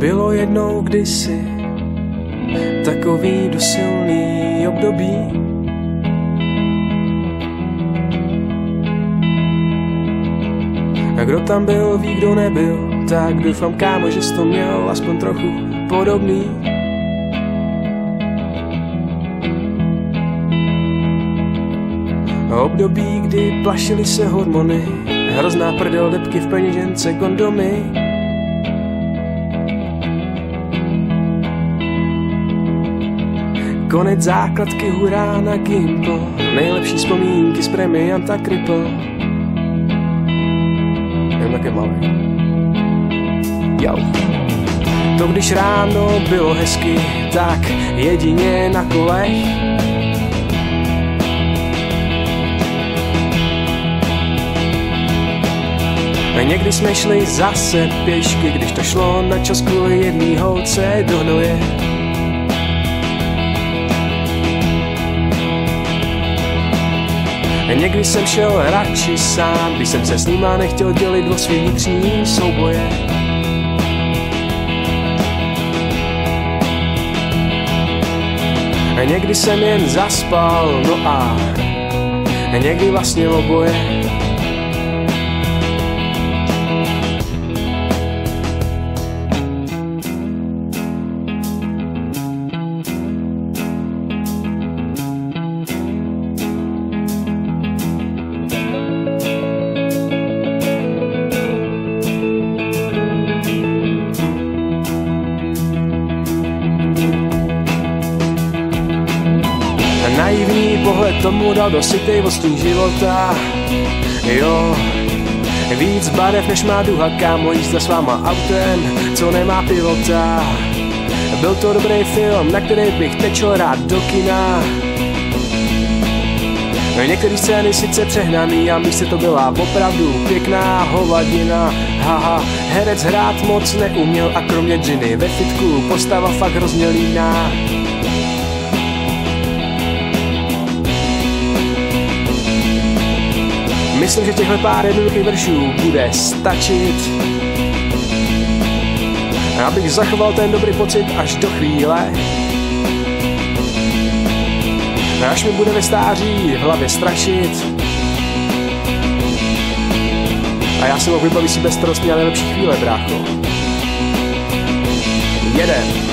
Bylo jednou kdysi takový dosilný období. A kdo tam byl, ví, kdo nebyl, tak doufám, kámo, že jsi to měl aspoň trochu podobný. Období, kdy plašily se hormony, hrozná prdel, depky v peněžence, kondomy. Konec základky, hurá na Gimple Nejlepší vzpomínky z premianta Cripple Jen také malý Jo. To když ráno bylo hezky, tak jedině na kolech A někdy jsme šli zase pěšky, když to šlo na čas kvůli jedný holce do hnoje. Někdy jsem šel radši sám, když jsem se s nima nechtěl dělit o svý vnitřní souboje. A někdy jsem jen zaspal, no a někdy vlastně oboje. Tomu dal do sytejvosti života. Jo, víc barev než má duha, kámo, jízda s váma autem, co nemá pilota. Byl to dobrý film, na který bych tečel rád do kina. Některé scény sice přehnaný a místě to byla opravdu pěkná hovadina. Haha, herec hrát moc neuměl a kromě dřiny ve fitku postava fakt hrozně líná Myslím, že těchhle pár jednoduchých veršů bude stačit, abych zachoval ten dobrý pocit až do chvíle, až mi bude ve stáří v hlavě strašit. A já si mohu vybavit si bezstarostně a nejlepší chvíle, brácho. Jeden.